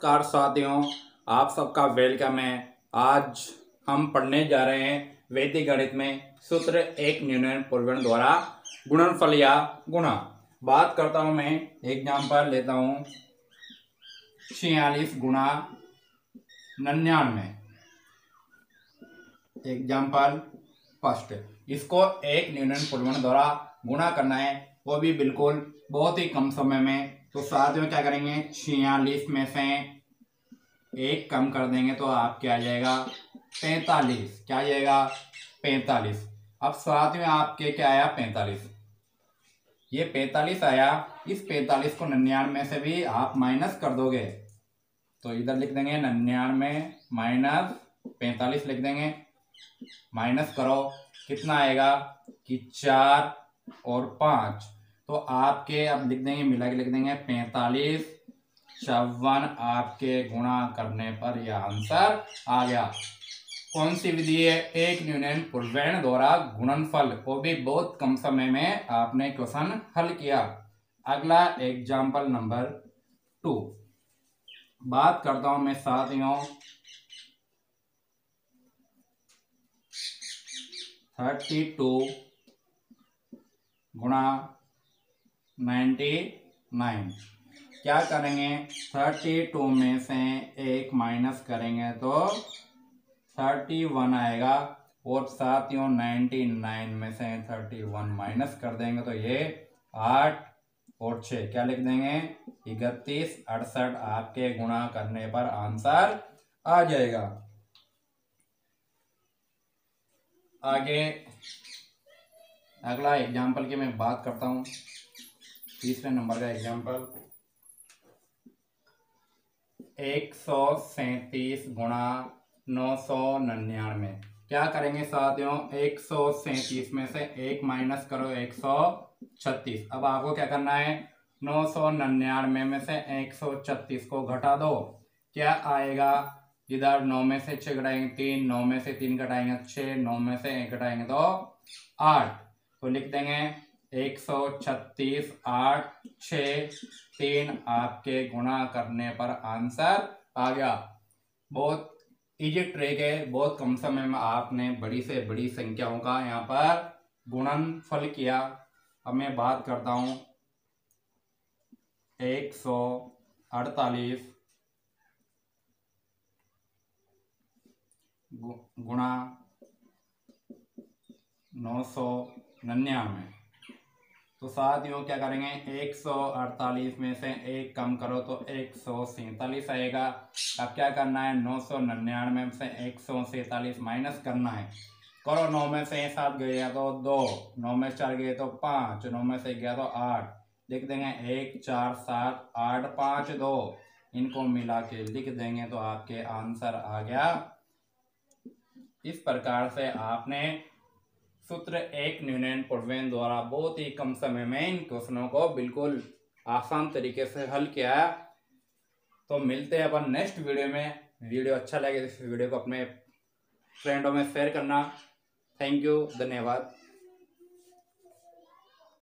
Car साथियों, आप सबका वेलकम है। आज हम पढ़ने जा रहे हैं वैदिक गणित में सूत्र एक न्यूनयन पूर्वण द्वारा गुणनफल या गुणा। बात करता हूँ मैं, एग्ज़ाम्पल लेता हूँ। छियालीस गुणा नन्यानवे। Example, first. इसको एक न्यूनयन पूर्वण द्वारा गुणा करना है, वो भी बिल्कुल बहुत ही कम समय में तो साथ में क्या करेंगे? छियालीस में से एक कम कर देंगे तो आप क्या आ जाएगा? पैंतालीस। क्या आ जाएगा? पैंतालीस। अब साथ में आपके क्या आया? पैंतालीस। ये पैंतालीस आया। इस पैंतालीस को नन्यानवे से भी आप माइनस कर दोगे। तो इधर लिख देंगे नन्यानवे माइनस पैंतालीस लिख देंगे। माइनस करो। कितना आएगा? कि चार और पाँच। तो आपके अब लिख देंगे, मिला के लिख देंगे पैंतालीस। चौवन आपके गुणा करने पर यह आंसर आ गया। कौन सी विधि है? एक न्यूनयन पूर्वेण द्वारा गुणनफल। वो भी बहुत कम समय में आपने क्वेश्चन हल किया। अगला एग्ज़ाम्पल नंबर टू बात करता हूँ मैं साथियों। थर्टी टू गुणा नाइन्टी नाइन। क्या करेंगे? थर्टी टू में से एक माइनस करेंगे तो थर्टी वन आएगा और साथियों नाइन्टी नाइन में से थर्टी वन माइनस कर देंगे तो ये आठ और छ क्या लिख देंगे? इकतीस, अड़सठ आपके गुणा करने पर आंसर आ जाएगा। आगे अगला एग्ज़ाम्पल की मैं बात करता हूँ। तीसरे नंबर का एग्ज़ाम्पल एक सौ सैतीस गुणा नौ सौ निन्यानवे. क्या करेंगे साथियों? एक सौ सैतीस में से एक माइनस करो एक सौ छत्तीस. अब आपको क्या करना है? नौ सौ निन्यानवे में से एक सौ छत्तीस को घटा दो. क्या आएगा? इधर नौ में से छह घटाएँगे तीन, नौ में से तीन घटाएँगे छह, नौ में से एक घटाएँगे तो आठ. तो लिख देंगे एक सौ छत्तीस आठ छ तीन आपके गुणा करने पर आंसर आ गया। बहुत इजी ट्रिक है। बहुत कम समय में आपने बड़ी से बड़ी संख्याओं का यहाँ पर गुणन फल किया। अब मैं बात करता हूँ। एक सौ अड़तालीस गुणा नौ सौ निन्यानवे। तो साथियों क्या करेंगे? एक सौ अड़तालीस में से एक कम करो तो एक सौ सैतालीस आएगा। अब क्या करना है? नौ सौ निन्यानवे में से एक सौ सैतालीस माइनस करना है। करो, नौ में से सात गया तो दो, नौ में चार गए तो पाँच, नौ में से गया तो आठ। लिख देंगे एक, चार, सात, आठ, पाँच, दो। इनको मिला के लिख देंगे तो आपके आंसर आ गया। इस प्रकार से आपने सूत्र एक न्यूनयन पुर्वेन द्वारा बहुत ही कम समय में इन क्वेश्चनों को बिल्कुल आसान तरीके से हल किया है। तो मिलते हैं अपन नेक्स्ट वीडियो में। वीडियो अच्छा लगे तो इस वीडियो को अपने फ्रेंडों में शेयर करना। थैंक यू धन्यवाद।